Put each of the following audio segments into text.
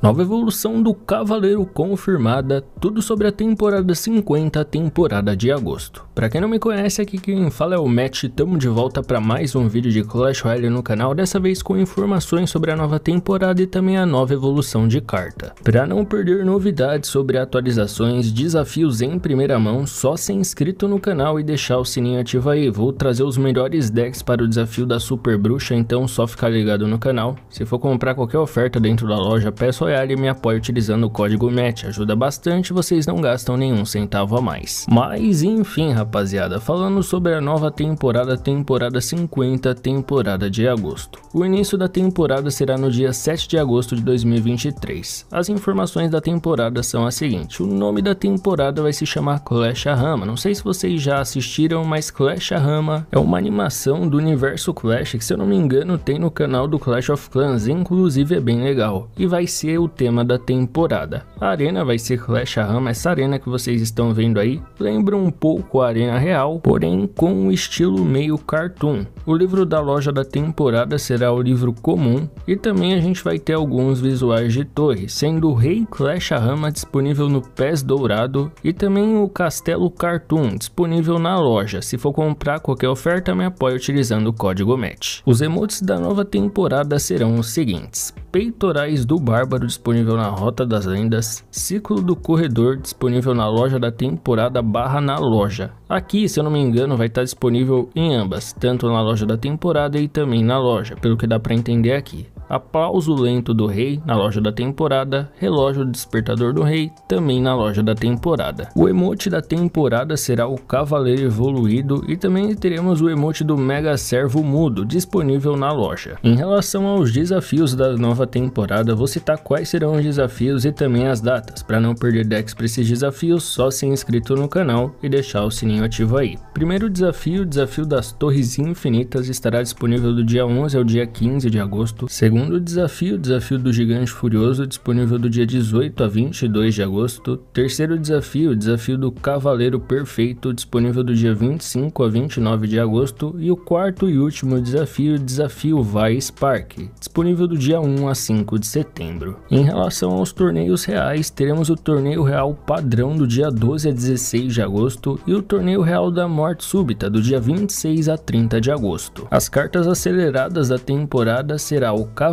Nova evolução do Cavaleiro confirmada, tudo sobre a temporada 50, temporada de agosto. Para quem não me conhece, aqui quem fala é o Matt, tamo de volta para mais um vídeo de Clash Royale no canal, dessa vez com informações sobre a nova temporada e também a nova evolução de carta. Para não perder novidades sobre atualizações, desafios em primeira mão, só ser inscrito no canal e deixar o sininho ativo aí, vou trazer os melhores decks para o desafio da Super Bruxa, então só ficar ligado no canal. Se for comprar qualquer oferta dentro da loja, peço apoiar e me apoie utilizando o código MET, ajuda bastante, vocês não gastam nenhum centavo a mais. Mas enfim rapaziada, falando sobre a nova temporada, temporada 50, temporada de agosto. O início da temporada será no dia 7 de agosto de 2023. As informações da temporada são as seguintes, o nome da temporada vai se chamar Clash Rama, não sei se vocês já assistiram, mas Clash Rama é uma animação do universo Clash que se eu não me engano tem no canal do Clash of Clans, inclusive é bem legal. E vai ser o tema da temporada. A arena vai ser Clash Rama, essa arena que vocês estão vendo aí lembra um pouco a arena real, porém com um estilo meio cartoon. O livro da loja da temporada será o livro comum e também a gente vai ter alguns visuais de torre, sendo o Rei Clash Rama disponível no PES Dourado e também o Castelo Cartoon disponível na loja. Se for comprar qualquer oferta, me apoie utilizando o código MET. Os emotes da nova temporada serão os seguintes: Peitorais do Bárbaro disponível na Rota das Lendas, Ciclo do Corredor disponível na loja da temporada barra na loja. Aqui, se eu não me engano, vai estar disponível em ambas, tanto na loja da temporada e também na loja, pelo que dá para entender aqui. Aplauso Lento do Rei na loja da temporada, Relógio Despertador do Rei também na loja da temporada. O emote da temporada será o Cavaleiro Evoluído e também teremos o emote do Mega Servo Mudo disponível na loja. Em relação aos desafios da nova temporada, vou citar quais serão os desafios e também as datas. Para não perder decks para esses desafios, só ser inscrito no canal e deixar o sininho ativo aí. Primeiro desafio, o desafio das Torres Infinitas estará disponível do dia 11 ao dia 15 de agosto. Segundo Segundo desafio, desafio do Gigante Furioso, disponível do dia 18 a 22 de agosto. Terceiro desafio, desafio do Cavaleiro Perfeito, disponível do dia 25 a 29 de agosto. E o quarto e último desafio, desafio Vai Spark, disponível do dia 1 a 5 de setembro. Em relação aos torneios reais, teremos o torneio real padrão do dia 12 a 16 de agosto e o torneio real da Morte Súbita do dia 26 a 30 de agosto. As cartas aceleradas da temporada será o Cavaleiro,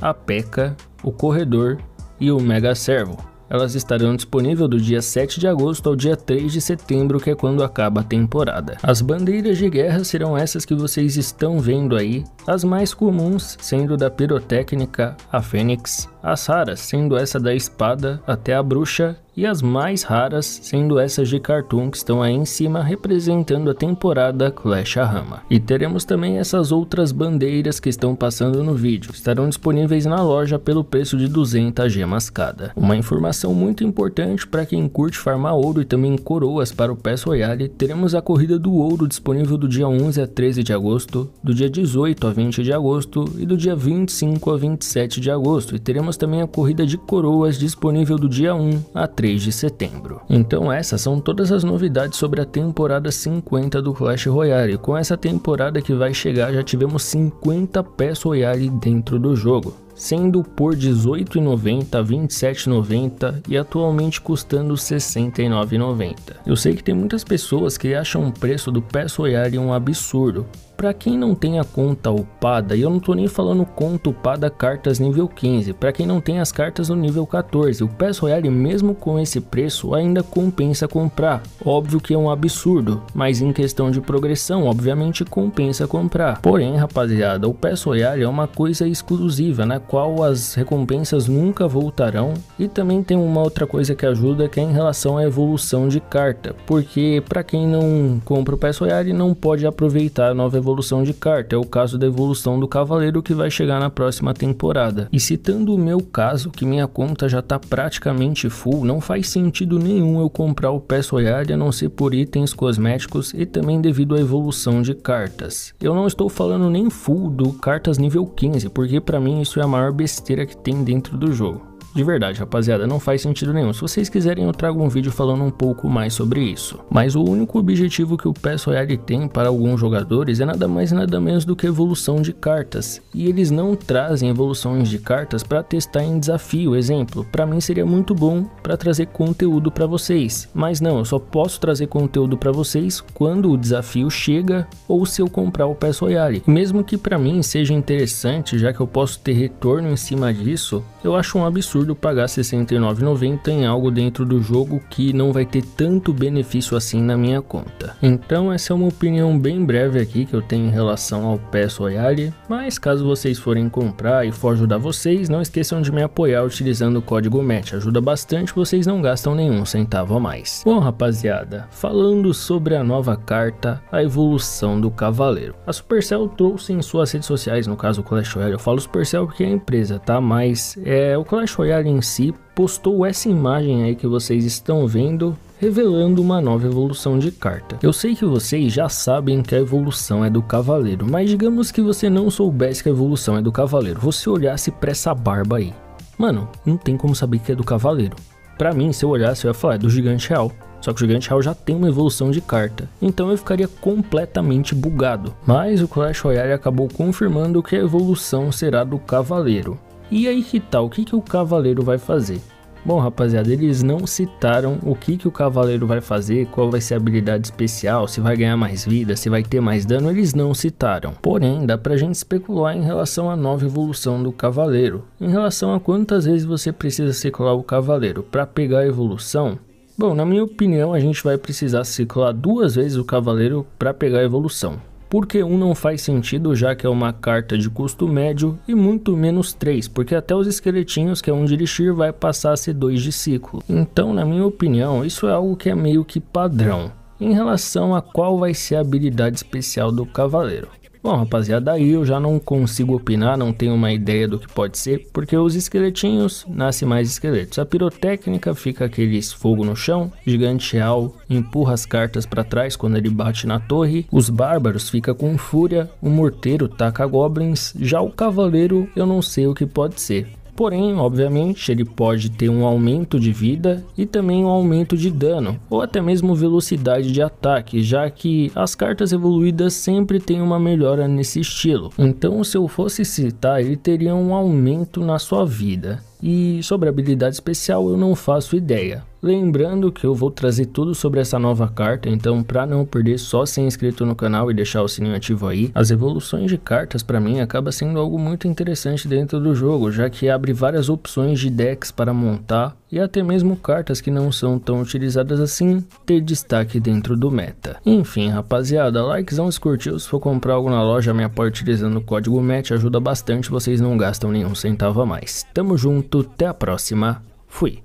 a P.E.K.K.A, o Corredor e o Mega Servo. Elas estarão disponíveis do dia 7 de agosto ao dia 3 de setembro, que é quando acaba a temporada. As bandeiras de guerra serão essas que vocês estão vendo aí, as mais comuns sendo da pirotécnica, a Fênix, as raras sendo essa da espada até a bruxa e as mais raras sendo essas de cartoon que estão aí em cima representando a temporada Clash Rama. E teremos também essas outras bandeiras que estão passando no vídeo, estarão disponíveis na loja pelo preço de 200 gemas cada. Uma informação muito importante para quem curte farmar ouro e também coroas para o PES Royale, teremos a corrida do ouro disponível do dia 11 a 13 de agosto, do dia 18 a 20 de agosto e do dia 25 a 27 de agosto, e teremos também a corrida de coroas disponível do dia 1 a 3 3 de setembro. Então essas são todas as novidades sobre a temporada 50 do Clash Royale. Com essa temporada que vai chegar já tivemos 50 PES Royale dentro do jogo sendo por R$18,90, R$27,90 e atualmente custando R$69,90. Eu sei que tem muitas pessoas que acham o preço do PES Royale um absurdo, para quem não tem a conta upada, e eu não tô nem falando conta upada cartas nível 15, para quem não tem as cartas no nível 14, o PES Royale mesmo com esse preço ainda compensa comprar. Óbvio que é um absurdo, mas em questão de progressão, obviamente compensa comprar. Porém, rapaziada, o PES Royale é uma coisa exclusiva, na qual as recompensas nunca voltarão, e também tem uma outra coisa que ajuda que é em relação à evolução de carta, porque para quem não compra o PES Royale não pode aproveitar a nova evolução evolução de carta, é o caso da evolução do Cavaleiro que vai chegar na próxima temporada. E citando o meu caso, que minha conta já está praticamente full, não faz sentido nenhum eu comprar o PES Royale a não ser por itens cosméticos e também devido à evolução de cartas. Eu não estou falando nem full do cartas nível 15, porque para mim isso é a maior besteira que tem dentro do jogo. De verdade, rapaziada, não faz sentido nenhum. Se vocês quiserem, eu trago um vídeo falando um pouco mais sobre isso. Mas o único objetivo que o PES Royale tem para alguns jogadores é nada mais e nada menos do que evolução de cartas. E eles não trazem evoluções de cartas para testar em desafio. Exemplo, para mim seria muito bom para trazer conteúdo para vocês. Mas não, eu só posso trazer conteúdo para vocês quando o desafio chega ou se eu comprar o Royale. mesmo que para mim seja interessante, já que eu posso ter retorno em cima disso, eu acho um absurdo pagar R$ 69,90 em algo dentro do jogo que não vai ter tanto benefício assim na minha conta. Então essa é uma opinião bem breve aqui que eu tenho em relação ao PES Royale, mas caso vocês forem comprar e for ajudar vocês, não esqueçam de me apoiar utilizando o código MET, ajuda bastante, vocês não gastam nenhum centavo a mais. Bom rapaziada, falando sobre a nova carta, a evolução do Cavaleiro. A Supercell trouxe em suas redes sociais, no caso o Clash Royale, eu falo Supercell porque é a empresa, tá? Mas é, o Clash Royale em si postou essa imagem aí que vocês estão vendo revelando uma nova evolução de carta. Eu sei que vocês já sabem que a evolução é do cavaleiro, mas digamos que você não soubesse que a evolução é do cavaleiro, você olhasse para essa barba aí. Mano, não tem como saber que é do cavaleiro. Para mim, se eu olhasse, eu ia falar, é do gigante real. Só que o Gigante Real já tem uma evolução de carta, então eu ficaria completamente bugado. Mas o Clash Royale acabou confirmando que a evolução será do Cavaleiro. E aí que tal, o que, que o cavaleiro vai fazer? Bom rapaziada, eles não citaram o que, que o cavaleiro vai fazer, qual vai ser a habilidade especial, se vai ganhar mais vida, se vai ter mais dano, eles não citaram. Porém, dá pra gente especular em relação à nova evolução do cavaleiro. Em relação a quantas vezes você precisa ciclar o cavaleiro para pegar a evolução, Bom, na minha opinião, a gente vai precisar ciclar duas vezes o cavaleiro para pegar a evolução porque um não faz sentido já que é uma carta de custo médio e muito menos 3, porque até os esqueletinhos que é um de elixir vai passar a ser 2 de ciclo. Então, na minha opinião, isso é algo que é meio que padrão em relação a qual vai ser a habilidade especial do cavaleiro. Bom, rapaziada, aí eu já não consigo opinar, não tenho uma ideia do que pode ser, porque os esqueletinhos nascem mais esqueletos. A pirotécnica fica aqueles fogo no chão, gigante real empurra as cartas para trás quando ele bate na torre, os bárbaros fica com fúria, o morteiro taca goblins, já o cavaleiro eu não sei o que pode ser. Porém, obviamente, ele pode ter um aumento de vida e também um aumento de dano, ou até mesmo velocidade de ataque, já que as cartas evoluídas sempre têm uma melhora nesse estilo. Então, se eu fosse citar, ele teria um aumento na sua vida. E sobre a habilidade especial eu não faço ideia. Lembrando que eu vou trazer tudo sobre essa nova carta, então para não perder, só ser inscrito no canal e deixar o sininho ativo aí. As evoluções de cartas para mim acaba sendo algo muito interessante dentro do jogo, já que abre várias opções de decks para montar e até mesmo cartas que não são tão utilizadas assim ter destaque dentro do meta. Enfim, rapaziada, likezão se curtiu, se for comprar algo na loja, me apoia utilizando o código MET, ajuda bastante, vocês não gastam nenhum centavo a mais. Tamo junto, até a próxima, fui!